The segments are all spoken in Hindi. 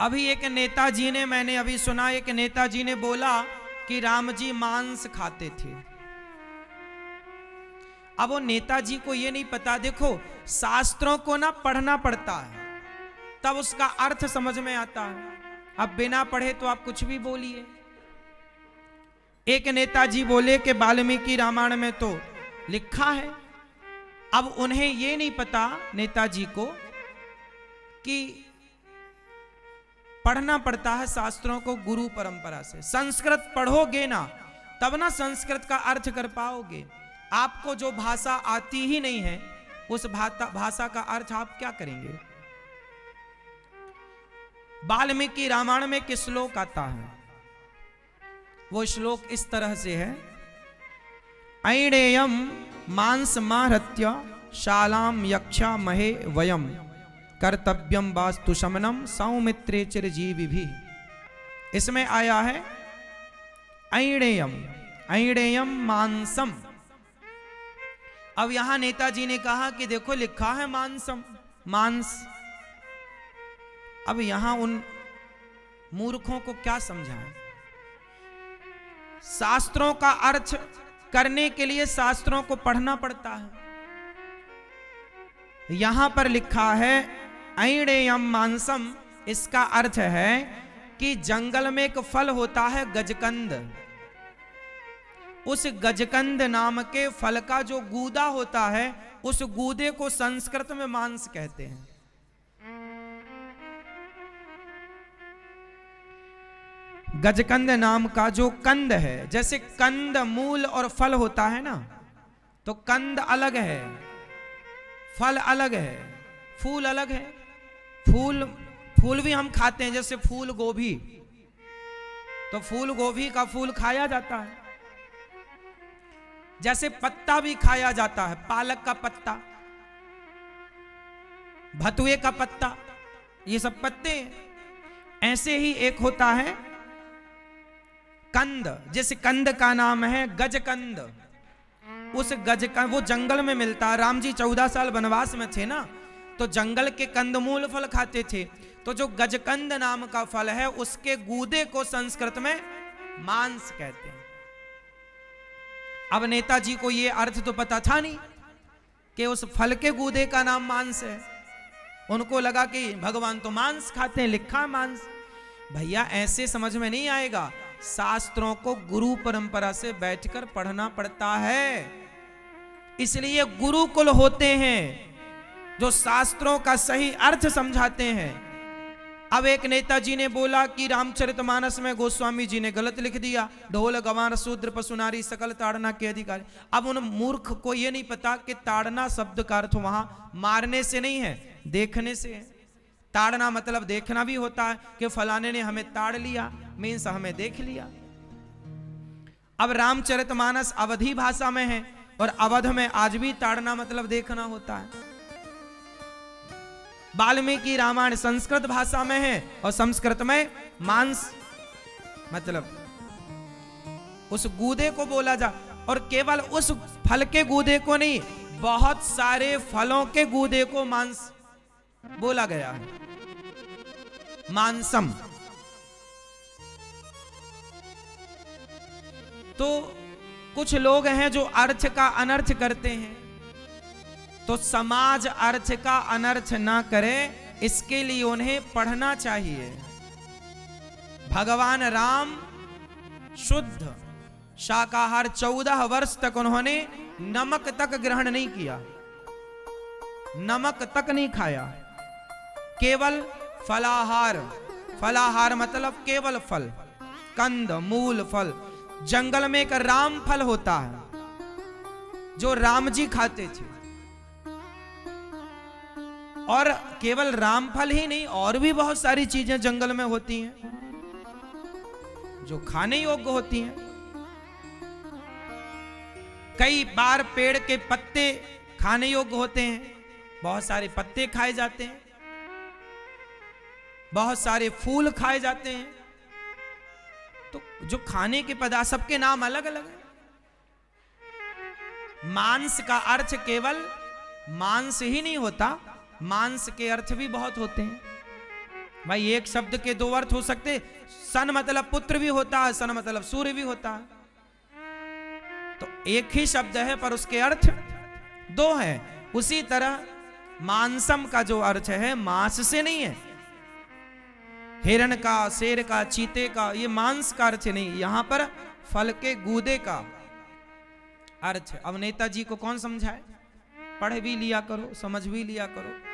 अभी एक नेताजी ने, मैंने अभी सुना, एक नेताजी ने बोला कि राम जी मांस खाते थे। अब वो नेताजी को ये नहीं पता, देखो, शास्त्रों को ना पढ़ना पड़ता है, तब उसका अर्थ समझ में आता है। अब बिना पढ़े तो आप कुछ भी बोलिए। एक नेताजी बोले कि वाल्मीकि रामायण में तो लिखा है। अब उन्हें ये नहीं पता, नेताजी को, कि पढ़ना पड़ता है शास्त्रों को गुरु परंपरा से। संस्कृत पढ़ोगे ना, तब ना संस्कृत का अर्थ कर पाओगे। आपको जो भाषा आती ही नहीं है, उस भाषा का अर्थ आप क्या करेंगे? वाल्मीकि रामायण में किस श्लोक आता है? वो श्लोक इस तरह से है। ऐणेयम मांस माहत्य शालाम यक्षा महे वयम। कर्तव्यम वास्तु शमनम सौमित्रे चिरजीवी भी इसमें आया है ऐणेयम ऐणेयम मांसम अब यहाँ नेताजी ने कहा कि देखो, लिखा है मांसम मांस अब यहाँ उन मूर्खों को क्या समझाएँ? शास्त्रों का अर्थ करने के लिए शास्त्रों को पढ़ना पड़ता है। यहाँ पर लिखा है ऐणेयम मांसम इसका अर्थ है कि जंगल में एक फल होता है गजकंद। उस गजकंद नाम के फल का जो गूदा होता है, उस गूदे को संस्कृत में मांस कहते हैं। गजकंद नाम का जो कंद है, जैसे कंद मूल और फल होता है ना तो कंद अलग है, फल अलग है, फूल अलग है। फूल फूल भी हम खाते हैं, जैसे फूल गोभी। तो फूल गोभी का फूल खाया जाता है। जैसे पत्ता भी खाया जाता है, पालक का पत्ता, भतुए का पत्ता, ये सब पत्ते ऐसे ही एक होता है, कंद, जिस कंद का नाम है, गजकंद। उस गज का वो जंगल में मिलता राम जी चौदह साल वनवास में थे ना तो जंगल के कंदमूल फल खाते थे। तो जो गजकंद नाम का फल है, उसके गूदे को संस्कृत में मांस कहते हैं। अब नेताजी को ये अर्थ तो पता था नहीं कि उस फल के गूदे का नाम मांस है। उनको लगा कि भगवान तो मांस खाते हैं, लिखा मांस। भैया, ऐसे समझ में नहीं आएगा। शास्त्रों को गुरु परंपरा से बैठकर पढ़ना पड़ता है। इसलिए गुरुकुल होते हैं। जो शास्त्रों का सही अर्थ समझाते हैं। अब एक नेताजी ने बोला कि रामचरितमानस में गोस्वामी जी ने गलत लिख दिया। ढोल, गवार शूद्र पशुनारी, सकल, ताड़ना के अधिकारी। अब उन मूर्ख को यह नहीं पता कि ताड़ना शब्द का अर्थ वहाँ मारने से नहीं है, देखने से है। ताड़ना मतलब देखना भी होता है कि फलाने ने हमें ताड़ लिया, मीन्स हमें देख लिया। अब रामचरितमानस अवधि भाषा में है और अवध में आज भी ताड़ना मतलब देखना होता है। वाल्मीकि रामायण संस्कृत भाषा में है और संस्कृत में मांस मतलब उस गूदे को बोला जा, और केवल उस फल के गूदे को नहीं, बहुत सारे फलों के गूदे को मांस बोला गया है। मांसम। तो कुछ लोग हैं जो अर्थ का अनर्थ करते हैं। तो समाज अर्थ का अनर्थ ना करे, इसके लिए उन्हें पढ़ना चाहिए। भगवान राम शुद्ध, शाकाहार चौदह वर्ष तक उन्होंने नमक तक ग्रहण नहीं किया, नमक तक नहीं खाया। केवल फलाहार फलाहार मतलब केवल फल, कंद, मूल फल। जंगल में एक राम फल होता है, जो राम जी खाते थे। और केवल रामफल ही नहीं, और भी बहुत सारी चीज़ें जंगल में होती हैं, जो खाने योग्य होती हैं। कई बार पेड़ के पत्ते खाने योग्य होते हैं, बहुत सारे पत्ते खाए जाते हैं, बहुत सारे फूल खाए जाते हैं। तो जो खाने के पदार्थ, सबके नाम अलग अलग है। मांस का अर्थ केवल मांस ही नहीं होता मांस के अर्थ भी बहुत होते हैं। भाई, एक शब्द के दो अर्थ हो सकते। सन मतलब पुत्र भी होता है सन मतलब सूर्य भी होता। है तो एक ही शब्द है, पर उसके अर्थ दो है। उसी तरह मांसम का जो अर्थ है, मांस से नहीं है। हिरण का, शेर का, चीते का, ये मांस का अर्थ नहीं। यहाँ पर फल के गूदे का अर्थ। अब नेताजी को कौन समझाए? पढ़ भी लिया करो, समझ भी लिया करो।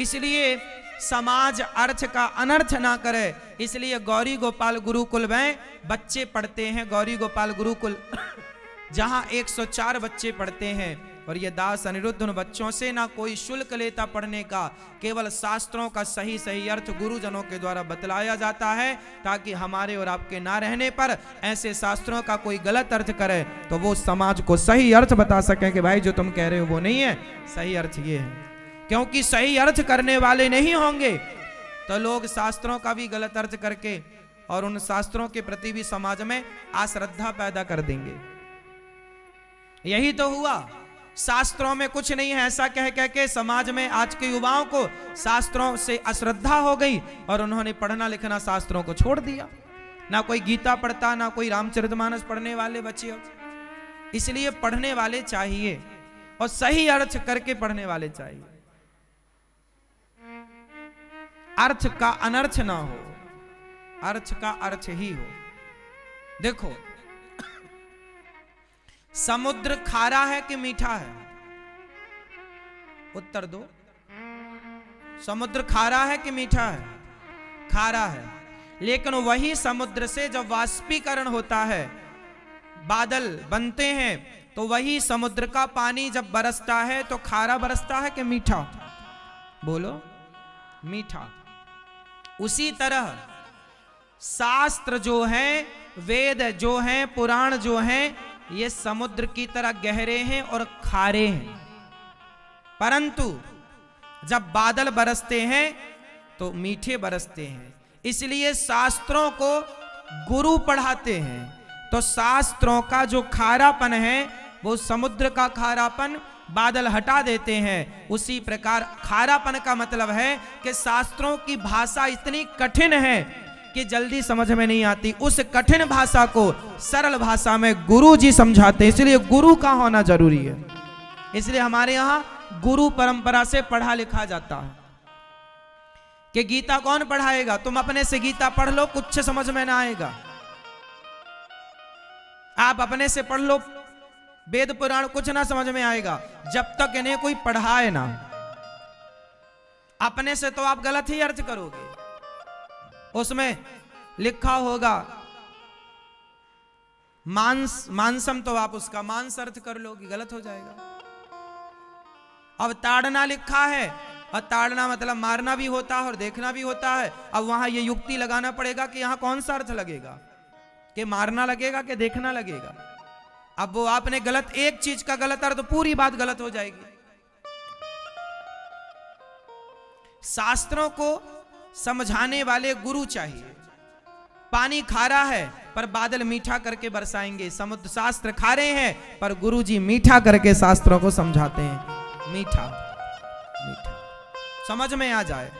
इसलिए समाज अर्थ का अनर्थ ना करे। इसलिए गौरी गोपाल गुरुकुल में बच्चे पढ़ते हैं, गौरी गोपाल गुरुकुल, जहाँ 104 बच्चे पढ़ते हैं। और ये दास अनिरुद्ध उन बच्चों से ना कोई शुल्क लेता पढ़ने का, केवल शास्त्रों का सही सही अर्थ गुरुजनों के द्वारा बतलाया जाता है, ताकि हमारे और आपके ना रहने पर ऐसे शास्त्रों का कोई गलत अर्थ करे। तो वो समाज को सही अर्थ बता सके कि भाई जो तुम कह रहे हो वो नहीं है, सही अर्थ ये है। क्योंकि सही अर्थ करने वाले नहीं होंगे। तो लोग शास्त्रों का भी गलत अर्थ करके और उन शास्त्रों के प्रति भी समाज में अश्रद्धा पैदा कर देंगे। यही तो हुआ। शास्त्रों में कुछ नहीं है, ऐसा कह कह के समाज में आज के युवाओं को शास्त्रों से अश्रद्धा हो गई और उन्होंने पढ़ना लिखना शास्त्रों को छोड़ दिया। ना कोई गीता पढ़ता, ना कोई रामचरितमानस पढ़ने वाले बच्चे। इसलिए पढ़ने वाले चाहिए और सही अर्थ करके पढ़ने वाले चाहिए। अर्थ का अनर्थ ना हो, अर्थ का अर्थ ही हो। देखो, समुद्र खारा है कि मीठा है? उत्तर दो। समुद्र खारा है कि मीठा है? खारा है। लेकिन वही समुद्र से जब वाष्पीकरण होता है, बादल बनते हैं तो वही समुद्र का पानी जब बरसता है तो खारा बरसता है कि मीठा? बोलो, मीठा। उसी तरह शास्त्र जो है, वेद जो है, पुराण जो है, ये समुद्र की तरह गहरे हैं और खारे हैं। परंतु जब बादल बरसते हैं तो मीठे बरसते हैं। इसलिए शास्त्रों को गुरु पढ़ाते हैं। तो शास्त्रों का जो खारापन है, वो समुद्र का खारापन बादल हटा देते हैं। उसी प्रकार खारापन का मतलब है कि शास्त्रों की भाषा इतनी कठिन है कि जल्दी समझ में नहीं आती। उस कठिन भाषा को सरल भाषा में गुरु जी समझाते हैं। इसलिए गुरु का होना ज़रूरी है। इसलिए हमारे यहाँ गुरु परंपरा से पढ़ा लिखा जाता है कि गीता कौन पढ़ाएगा? तुम अपने से गीता पढ़ लो, कुछ समझ में ना आएगा। आप अपने से पढ़ लो वेद पुराण कुछ ना समझ में आएगा। जब तक इन्हें कोई पढ़ाए ना, अपने से तो आप गलत ही अर्थ करोगे। उसमें लिखा होगा, मांस, मांसम तो आप उसका मांस अर्थ कर लोगे, गलत हो जाएगा। अब ताड़ना लिखा है, और ताड़ना मतलब मारना भी होता है और देखना भी होता है। अब वहाँ ये युक्ति लगाना पड़ेगा कि यहाँ कौन सा अर्थ लगेगा? कि मारना लगेगा कि देखना लगेगा? अब वो आपने गलत एक चीज़ का गलत अर्थ तो पूरी बात गलत हो जाएगी। शास्त्रों को समझाने वाले गुरु चाहिए। पानी खारा है, पर बादल मीठा करके बरसाएँगे। समुद्र शास्त्र खारे हैं, पर गुरु जी मीठा करके शास्त्रों को समझाते हैं। मीठा मीठा। समझ में आ जाए।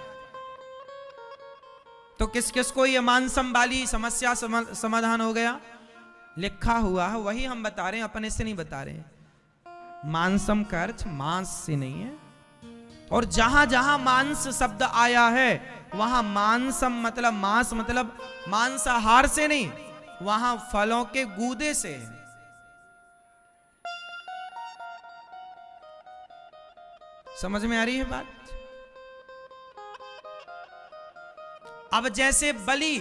तो किस किस को ये मानसम वाली समस्या समाधान हो गया? लिखा हुआ है, वही हम बता रहे हैं, अपने से नहीं बता रहे मानसम का अर्थ, मांस से नहीं है। और जहाँ जहाँ मांस शब्द आया है, वहाँ मांसम मतलब मांस मतलब मांसाहार से नहीं, वहाँ फलों के गूदे से समझ में आ रही है बात? अब जैसे बलि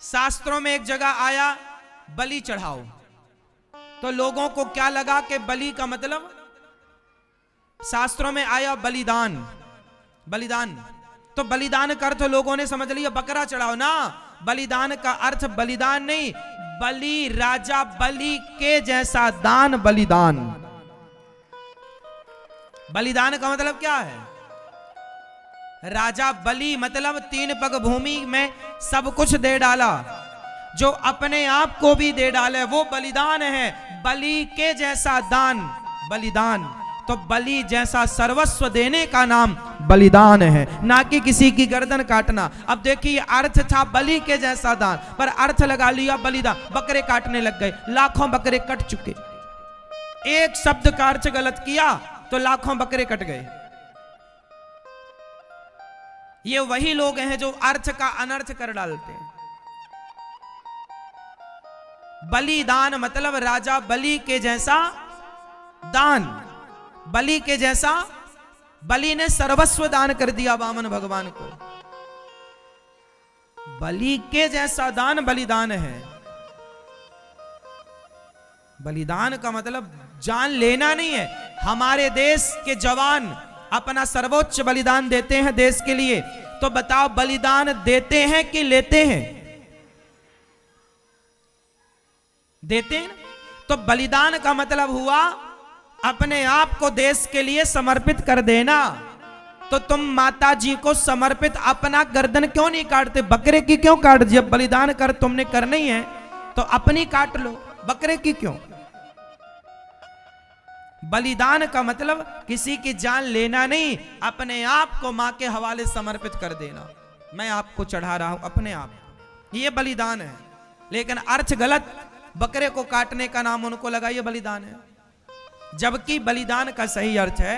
शास्त्रों में एक जगह आया बलि चढ़ाओ। तो लोगों को क्या लगा कि बलि का मतलब? शास्त्रों में आया बलिदान। बलिदान। तो बलिदान का अर्थ लोगों ने समझ लिया, बकरा चढ़ाओ ना। बलिदान का अर्थ बलिदान नहीं, बलि राजा बलि के जैसा दान बलिदान। बलिदान का मतलब क्या है? राजा बलि मतलब तीन पग भूमि में सब कुछ दे डाला। जो अपने आप को भी दे डाले, वो बलिदान है। बलि के जैसा दान, बलिदान। तो बलि जैसा सर्वस्व देने का नाम बलिदान है। ना कि किसी की गर्दन काटना। अब देखिए, अर्थ था बलि के जैसा दान, पर अर्थ लगा लिया बलिदान। बकरे काटने लग गए, लाखों बकरे कट चुके। एक शब्द का अर्थ गलत किया तो लाखों बकरे कट गए। ये वही लोग हैं जो अर्थ का अनर्थ कर डालते हैं। बलिदान मतलब राजा बलि के जैसा दान। बलि के जैसा बलि ने सर्वस्व दान कर दिया वामन भगवान को। बलि के जैसा दान बलिदान है। बलिदान का मतलब जान लेना नहीं है। हमारे देश के जवान अपना सर्वोच्च बलिदान देते हैं देश के लिए। तो बताओ बलिदान देते हैं कि लेते हैं? देते हैं तो बलिदान का मतलब हुआ, अपने आप को देश के लिए समर्पित कर देना। तो तुम माता जी को समर्पित अपना गर्दन क्यों नहीं काटते? बकरे की क्यों काट जब बलिदान कर तुमने करनी है तो अपनी काट लो। बकरे की क्यों? बलिदान का मतलब किसी की जान लेना नहीं, अपने आप को माँ के हवाले समर्पित कर देना। मैं आपको चढ़ा रहा हूँ, अपने आप ये बलिदान है। लेकिन अर्थ गलत। बकरे को काटने का नाम उनको लगा ये बलिदान है। जबकि बलिदान का सही अर्थ है,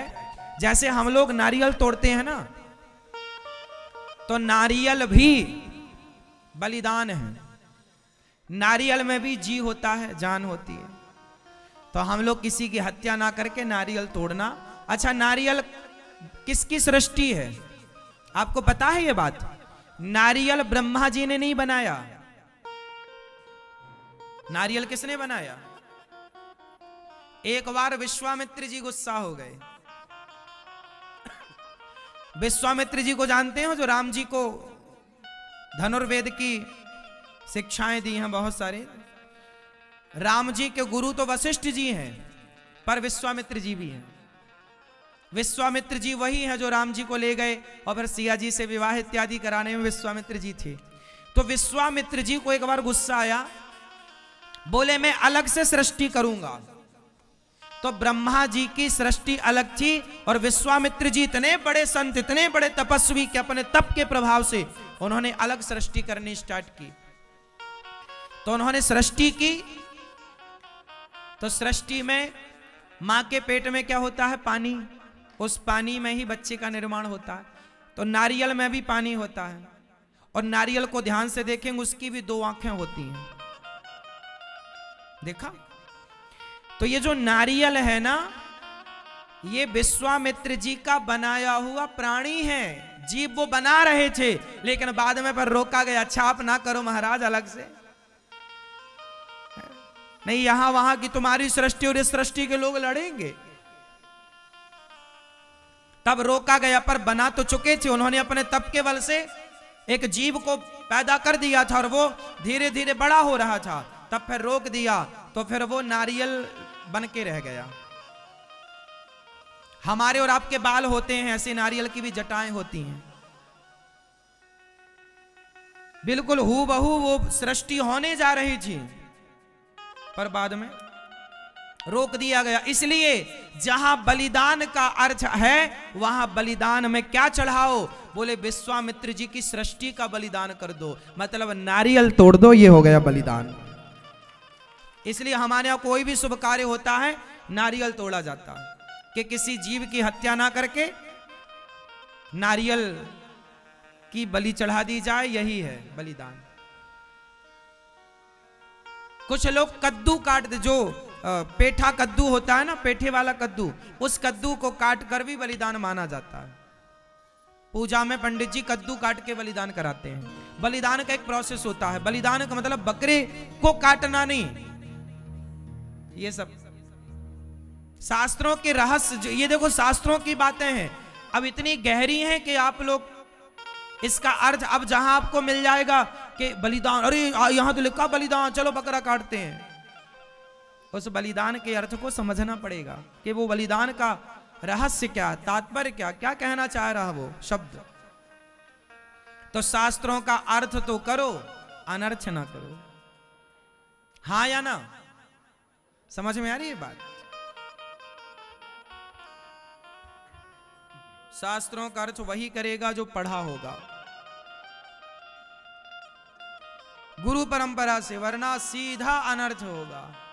जैसे हम लोग नारियल तोड़ते हैं ना तो नारियल भी बलिदान है। नारियल में भी जी होता है, जान होती है। तो हम लोग किसी की हत्या ना करके नारियल तोड़ना। अच्छा नारियल किसकी सृष्टि है? आपको पता है ये बात? नारियल ब्रह्मा जी ने नहीं बनाया। नारियल किसने बनाया? एक बार विश्वामित्र जी गुस्सा हो गए। विश्वामित्र जी को जानते हो जो राम जी को धनुर्वेद की शिक्षाएँ दी हैं बहुत सारे? राम जी के गुरु तो वशिष्ठ जी हैं, पर विश्वामित्र जी भी हैं। विश्वामित्र जी वही हैं जो राम जी को ले गए और फिर सिया जी से विवाह इत्यादि कराने में विश्वामित्र जी थे। तो विश्वामित्र जी को एक बार गुस्सा आया बोले, मैं अलग से सृष्टि करूँगा। तो ब्रह्मा जी की सृष्टि अलग थी और विश्वामित्र जी इतने बड़े संत, इतने बड़े तपस्वी के अपने तप के प्रभाव से उन्होंने अलग सृष्टि करनी स्टार्ट की। तो उन्होंने सृष्टि की तो सृष्टि में माँ के पेट में क्या होता है? पानी। उस पानी में ही बच्चे का निर्माण होता है। तो नारियल में भी पानी होता है। और नारियल को ध्यान से देखेंगे, उसकी भी दो आँखें होती हैं। देखा? तो ये जो नारियल है ना, ये विश्वामित्र जी का बनाया हुआ प्राणी है। जीव वो बना रहे थे, लेकिन बाद में पर रोका गया अच्छा आप ना करो महाराज अलग से। नहीं, यहाँ वहाँ की तुम्हारी सृष्टि और इस सृष्टि के लोग लड़ेंगे। तब रोका गया, पर बना तो चुके थे, उन्होंने अपने तप के बल से एक जीव को पैदा कर दिया था और वो धीरे धीरे बड़ा हो रहा था। तब फिर रोक दिया तो फिर वो नारियल बन के रह गया। हमारे और आपके बाल होते हैं, ऐसे नारियल की भी जटाएँ होती हैं। बिल्कुल हु बहू वो सृष्टि होने जा रही थी। पर बाद में रोक दिया गया। इसलिए जहाँ बलिदान का अर्थ है, वहाँ बलिदान में क्या चढ़ाओ? बोले, विश्वामित्र जी की सृष्टि का बलिदान कर दो। मतलब नारियल तोड़ दो, ये हो गया बलिदान। इसलिए हमारे यहाँ कोई भी शुभ कार्य होता है, नारियल तोड़ा जाता है। कि किसी जीव की हत्या ना करके नारियल की बलि चढ़ा दी जाए, यही है बलिदान। कुछ लोग कद्दू काट जो पेठा कद्दू होता है ना, पेठे वाला कद्दू, उस कद्दू को काट कर भी बलिदान माना जाता है। पूजा में पंडित जी कद्दू काट के बलिदान कराते हैं। बलिदान का एक प्रोसेस होता है। बलिदान का मतलब बकरे को काटना नहीं ये सब। शास्त्रों के रहस्य ये देखो, शास्त्रों की बातें हैं। अब इतनी गहरी हैं कि आप लोग, इसका अर्थ अब जहाँ आपको मिल जाएगा कि बलिदान, अरे यहाँ तो लिखा बलिदान, चलो बकरा काटते हैं। उस बलिदान के अर्थ को समझना पड़ेगा कि वो बलिदान का रहस्य क्या, तात्पर्य क्या क्या कहना चाह रहा वो शब्द। तो शास्त्रों का अर्थ तो करो, अनर्थ ना करो। हाँ या ना? समझ में आ रही है बात? शास्त्रों का अर्थ वही करेगा जो पढ़ा होगा। गुरु परंपरा से वरना सीधा अनर्थ होगा।